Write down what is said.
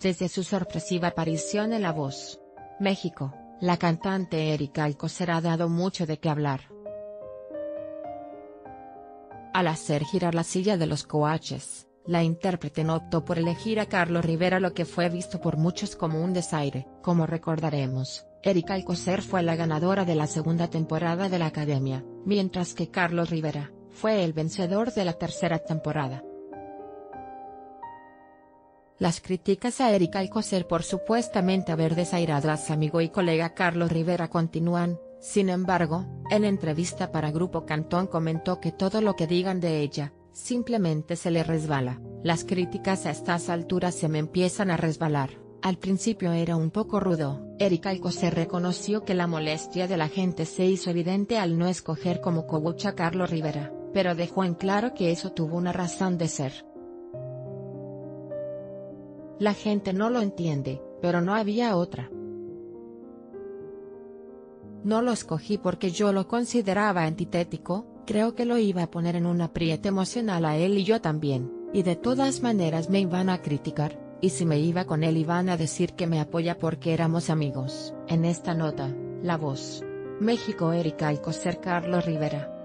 desde su sorpresiva aparición en La Voz. México, la cantante Erika Alcocer ha dado mucho de qué hablar. Al hacer girar la silla de los coaches, la intérprete no optó por elegir a Carlos Rivera lo que fue visto por muchos como un desaire. Como recordaremos, Erika Alcocer fue la ganadora de la segunda temporada de la Academia, mientras que Carlos Rivera, fue el vencedor de la tercera temporada. Las críticas a Erika Alcocer por supuestamente haber desairado a su amigo y colega Carlos Rivera continúan, sin embargo, en entrevista para Grupo Cantón comentó que todo lo que digan de ella, simplemente se le resbala, las críticas a estas alturas se me empiezan a resbalar, al principio era un poco rudo, Erika Alcocer reconoció que la molestia de la gente se hizo evidente al no escoger como coach a Carlos Rivera, pero dejó en claro que eso tuvo una razón de ser. La gente no lo entiende, pero no había otra. No lo escogí porque yo lo consideraba antitético, creo que lo iba a poner en un apriete emocional a él y yo también, y de todas maneras me iban a criticar, y si me iba con él iban a decir que me apoya porque éramos amigos. En esta nota, La Voz. México Erika Alcocer Carlos Rivera.